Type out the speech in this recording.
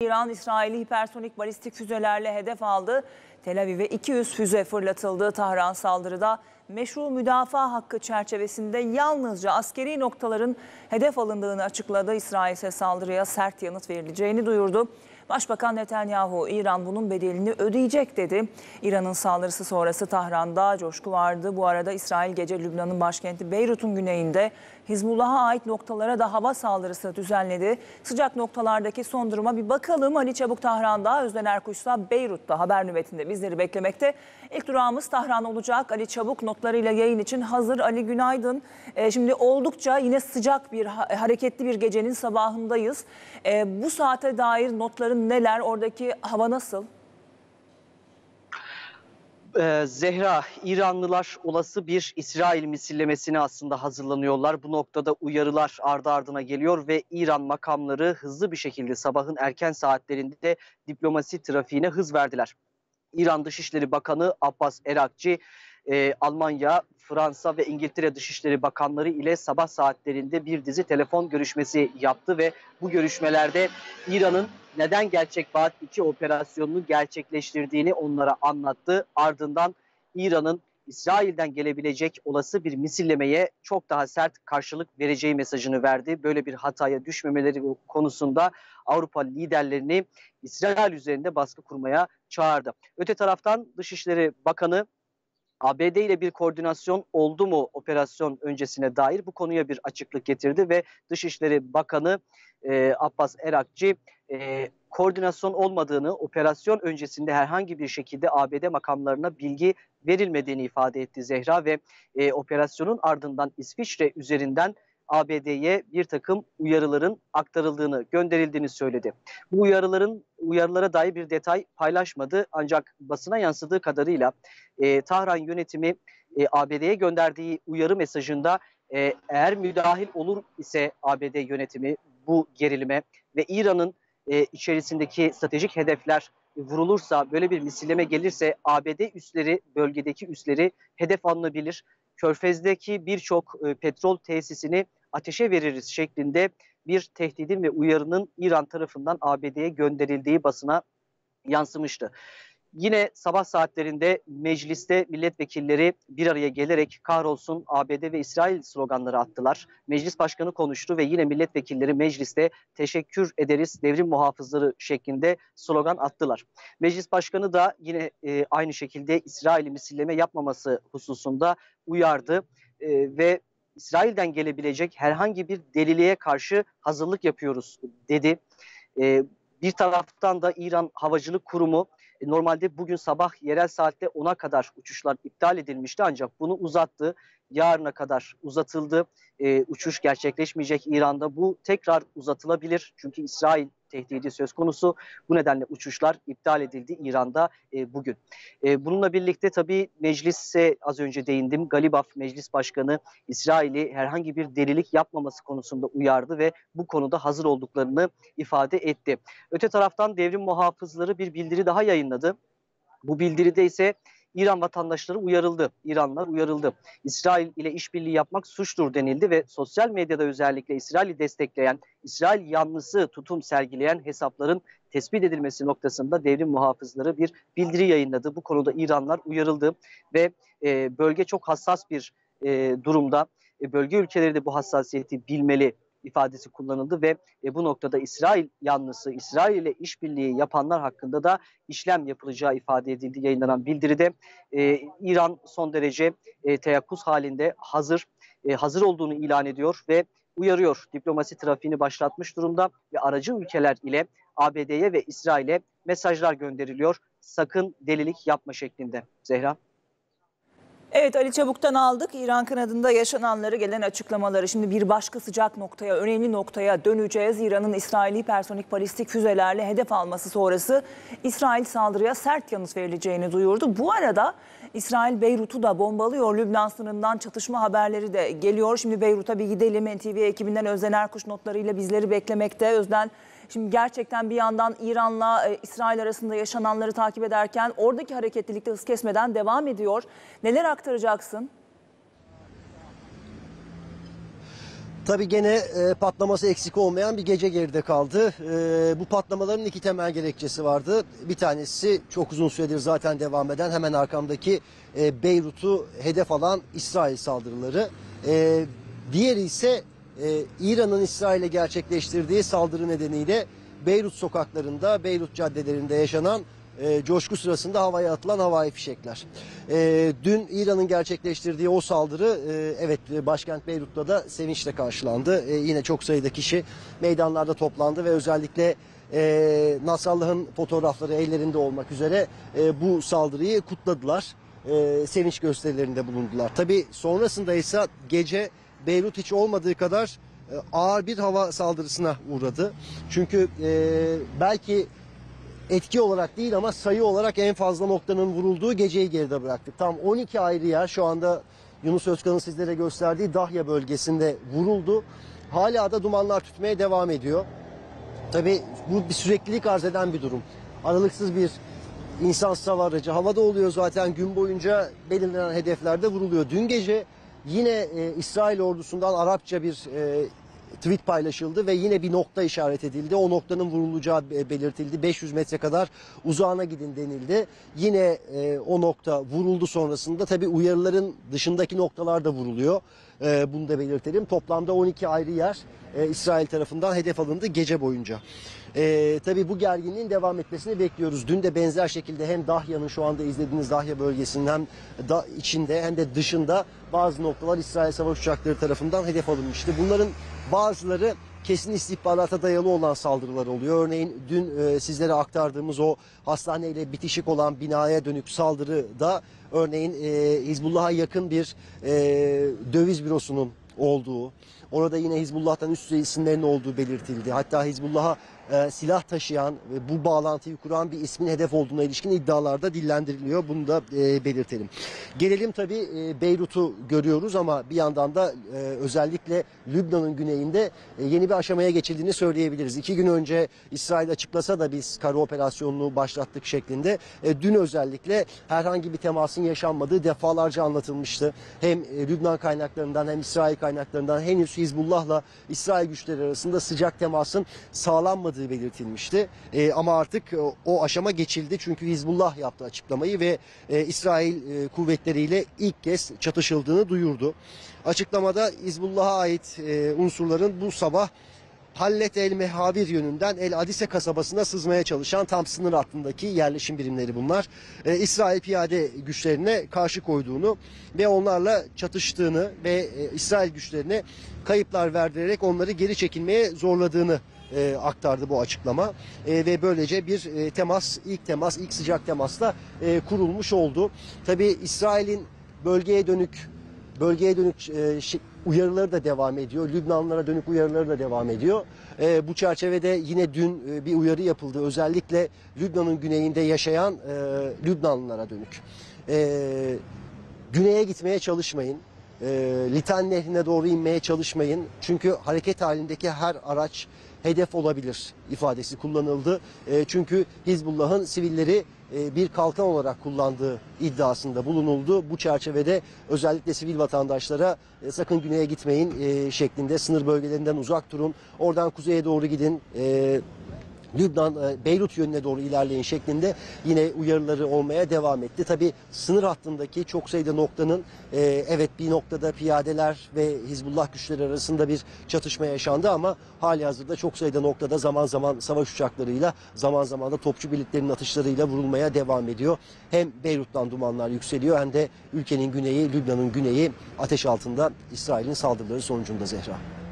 İran, İsrail'i hipersonik balistik füzelerle hedef aldı. Tel Aviv'e 200 füze fırlatıldığı Tahran saldırıda meşru müdafaa hakkı çerçevesinde yalnızca askeri noktaların hedef alındığını açıkladı. İsrail ise saldırıya sert yanıt verileceğini duyurdu. Başbakan Netanyahu İran bunun bedelini ödeyecek dedi. İran'ın saldırısı sonrası Tahran'da coşku vardı. Bu arada İsrail gece Lübnan'ın başkenti Beyrut'un güneyinde Hizbullah'a ait noktalara da hava saldırısı düzenledi. Sıcak noktalardaki son duruma bir bakalım. Ali Çabuk Tahran'da, Özden Erkuş ise Beyrut'ta haber nöbetinde bizleri beklemekte. İlk durağımız Tahran olacak. Ali Çabuk notlarıyla yayın için hazır. Ali günaydın. Ee, şimdi oldukça yine sıcak bir hareketli bir gecenin sabahındayız. Ee, bu saate dair notların neler? Oradaki hava nasıl? Ee, Zehra, İranlılar olası bir İsrail misillemesine aslında hazırlanıyorlar. Bu noktada uyarılar ardı ardına geliyor ve İran makamları hızlı bir şekilde sabahın erken saatlerinde diplomasi trafiğine hız verdiler. İran Dışişleri Bakanı Abbas Erakçi, e, Almanya, Fransa ve İngiltere Dışişleri Bakanları ile sabah saatlerinde bir dizi telefon görüşmesi yaptı ve bu görüşmelerde İran'ın neden Gerçek Vaat 2 operasyonunu gerçekleştirdiğini onlara anlattı. Ardından İran'ın İsrail'den gelebilecek olası bir misillemeye çok daha sert karşılık vereceği mesajını verdi. Böyle bir hataya düşmemeleri konusunda Avrupa liderlerini İsrail üzerinde baskı kurmaya çağırdı. Öte taraftan Dışişleri Bakanı ABD ile bir koordinasyon oldu mu operasyon öncesine dair? Bu konuya bir açıklık getirdi ve Dışişleri Bakanı e, Abbas Erakçı e, koordinasyon olmadığını, operasyon öncesinde herhangi bir şekilde ABD makamlarına bilgi verilmediğini ifade etti Zehra ve e, operasyonun ardından İsviçre üzerinden ABD'ye bir takım uyarıların aktarıldığını, gönderildiğini söyledi. Bu uyarıların uyarılara dair bir detay paylaşmadı ancak basına yansıdığı kadarıyla e, Tahran yönetimi e, ABD'ye gönderdiği uyarı mesajında e, eğer müdahil olur ise ABD yönetimi bu gerilime ve İran'ın e, içerisindeki stratejik hedefler vurulursa, böyle bir misilleme gelirse ABD üsleri, bölgedeki üsleri hedef alınabilir. Körfez'deki birçok e, petrol tesisini ateşe veririz şeklinde bir tehdidin ve uyarının İran tarafından ABD'ye gönderildiği basına yansımıştı. Yine sabah saatlerinde mecliste milletvekilleri bir araya gelerek kahrolsun ABD ve İsrail sloganları attılar. Meclis başkanı konuştu ve yine milletvekilleri mecliste teşekkür ederiz devrim muhafızları şeklinde slogan attılar. Meclis başkanı da yine e, aynı şekilde İsrail'i misilleme yapmaması hususunda uyardı e, ve İsrail'den gelebilecek herhangi bir deliliğe karşı hazırlık yapıyoruz dedi. E, bir taraftan da İran Havacılık Kurumu normalde bugün sabah yerel saatte 10'a kadar uçuşlar iptal edilmişti ancak bunu uzattı. Yarına kadar uzatıldı. E, uçuş gerçekleşmeyecek İran'da. Bu tekrar uzatılabilir. Çünkü İsrail tehdidi söz konusu. Bu nedenle uçuşlar iptal edildi İran'da e, bugün. E, bununla birlikte tabii meclise az önce değindim. Galibaf Meclis Başkanı İsrail'i herhangi bir delilik yapmaması konusunda uyardı ve bu konuda hazır olduklarını ifade etti. Öte taraftan devrim muhafızları bir bildiri daha yayınladı. Bu bildiride ise İran vatandaşları uyarıldı. İranlar uyarıldı. İsrail ile işbirliği yapmak suçtur denildi ve sosyal medyada özellikle İsrail'i destekleyen, İsrail yanlısı tutum sergileyen hesapların tespit edilmesi noktasında devrim muhafızları bir bildiri yayınladı. Bu konuda İranlar uyarıldı ve e, bölge çok hassas bir e, durumda. E, bölge ülkeleri de bu hassasiyeti bilmeli ifadesi kullanıldı ve e, bu noktada İsrail yanlısı, İsrail ile işbirliği yapanlar hakkında da işlem yapılacağı ifade edildi yayınlanan bildiride. E, İran son derece e, teyakkuz halinde hazır, e, hazır olduğunu ilan ediyor ve uyarıyor. Diplomasi trafiğini başlatmış durumda ve aracı ülkeler ile ABD'ye ve İsrail'e mesajlar gönderiliyor. Sakın delilik yapma şeklinde. Zehra. Evet Ali Çabuk'tan aldık. İran kanadında yaşananları gelen açıklamaları. Şimdi bir başka sıcak noktaya, önemli noktaya döneceğiz. İran'ın İsraili personik balistik füzelerle hedef alması sonrası İsrail saldırıya sert yanıt verileceğini duyurdu. Bu arada İsrail Beyrut'u da bombalıyor. Lübnan sınırından çatışma haberleri de geliyor. Şimdi Beyrut'a bir gidelim. NTV ekibinden Özden Erkuş notlarıyla bizleri beklemekte. Özden Şimdi gerçekten bir yandan İran'la e, İsrail arasında yaşananları takip ederken oradaki hareketlilik de hız kesmeden devam ediyor. Neler aktaracaksın? Tabii gene e, patlaması eksik olmayan bir gece geride kaldı. E, bu patlamaların iki temel gerekçesi vardı. Bir tanesi çok uzun süredir zaten devam eden hemen arkamdaki e, Beyrut'u hedef alan İsrail saldırıları. E, diğeri ise e, İran'ın İsrail'e gerçekleştirdiği saldırı nedeniyle Beyrut sokaklarında, Beyrut caddelerinde yaşanan e, coşku sırasında havaya atılan havai fişekler. E, dün İran'ın gerçekleştirdiği o saldırı e, evet başkent Beyrut'ta da sevinçle karşılandı. E, yine çok sayıda kişi meydanlarda toplandı ve özellikle e, Nasrallah'ın fotoğrafları ellerinde olmak üzere e, bu saldırıyı kutladılar. E, sevinç gösterilerinde bulundular. Tabi sonrasında ise gece Beyrut hiç olmadığı kadar e, ağır bir hava saldırısına uğradı. Çünkü e, belki etki olarak değil ama sayı olarak en fazla noktanın vurulduğu geceyi geride bıraktık. Tam 12 ayrı yer şu anda Yunus Özkan'ın sizlere gösterdiği Dahya bölgesinde vuruldu. Hala da dumanlar tütmeye devam ediyor. Tabii bu bir süreklilik arz eden bir durum. Aralıksız bir insan hava aracı havada oluyor zaten gün boyunca belirlenen hedeflerde vuruluyor. Dün gece yine e, İsrail ordusundan Arapça bir e, tweet paylaşıldı ve yine bir nokta işaret edildi. O noktanın vurulacağı be- belirtildi. 500 metre kadar uzağına gidin denildi. Yine e, o nokta vuruldu sonrasında. Tabii uyarıların dışındaki noktalar da vuruluyor. E, bunu da belirtelim. Toplamda 12 ayrı yer e, İsrail tarafından hedef alındı gece boyunca. E, tabii bu gerginliğin devam etmesini bekliyoruz. Dün de benzer şekilde hem Dahya'nın şu anda izlediğiniz Dahya bölgesinin hem da içinde hem de dışında bazı noktalar İsrail savaş uçakları tarafından hedef alınmıştı. Bunların bazıları kesin istihbarata dayalı olan saldırılar oluyor. Örneğin dün e, sizlere aktardığımız o hastaneyle bitişik olan binaya dönük saldırıda örneğin e, Hizbullah'a yakın bir e, döviz bürosunun olduğu, orada yine Hizbullah'tan üst düzey isimlerin olduğu belirtildi. Hatta Hizbullah'a e, silah taşıyan ve bu bağlantıyı kuran bir ismin hedef olduğuna ilişkin iddialarda dillendiriliyor. Bunu da e, belirtelim. Gelelim tabii e, Beyrut'u görüyoruz ama bir yandan da e, özellikle Lübnan'ın güneyinde e, yeni bir aşamaya geçildiğini söyleyebiliriz. İki gün önce İsrail açıklasa da biz kara operasyonunu başlattık şeklinde. E, dün özellikle herhangi bir temasın yaşanmadığı defalarca anlatılmıştı. Hem e, Lübnan kaynaklarından hem İsrail kaynaklarından henüz Hizbullah'la İsrail güçleri arasında sıcak temasın sağlanmadığı belirtilmişti. E, ama artık e, o aşama geçildi çünkü Hizbullah yaptı açıklamayı ve e, İsrail e, kuvvetleriyle ilk kez çatışıldığını duyurdu. Açıklamada Hizbullah'a ait e, unsurların bu sabah Hallet el Mehavir yönünden El Adise kasabasına sızmaya çalışan tam sınır hattındaki yerleşim birimleri bunlar. Ee, İsrail piyade güçlerine karşı koyduğunu ve onlarla çatıştığını ve e, İsrail güçlerine kayıplar verdirerek onları geri çekilmeye zorladığını e, aktardı bu açıklama. E, ve böylece bir e, temas, ilk temas, ilk sıcak temasla e, kurulmuş oldu. Tabi İsrail'in bölgeye dönük bölgeye dönük e, şi- uyarıları da devam ediyor. Lübnanlılara dönük uyarıları da devam ediyor. E, bu çerçevede yine dün e, bir uyarı yapıldı. Özellikle Lübnan'ın güneyinde yaşayan e, Lübnanlılara dönük. E, güneye gitmeye çalışmayın. E, Litan Nehri'ne doğru inmeye çalışmayın. Çünkü hareket halindeki her araç hedef olabilir ifadesi kullanıldı. E, çünkü Hizbullah'ın sivilleri e, bir kalkan olarak kullandığı iddiasında bulunuldu. Bu çerçevede özellikle sivil vatandaşlara e, sakın güneye gitmeyin şeklinde sınır bölgelerinden uzak durun. Oradan kuzeye doğru gidin. Lübnan, e, Beyrut yönüne doğru ilerleyin şeklinde yine uyarıları olmaya devam etti. Tabi sınır hattındaki çok sayıda noktanın e, evet bir noktada piyadeler ve Hizbullah güçleri arasında bir çatışma yaşandı ama hali hazırda çok sayıda noktada zaman zaman savaş uçaklarıyla zaman zaman da topçu birliklerinin atışlarıyla vurulmaya devam ediyor. Hem Beyrut'tan dumanlar yükseliyor hem de ülkenin güneyi, Lübnan'ın güneyi ateş altında İsrail'in saldırıları sonucunda Zehra.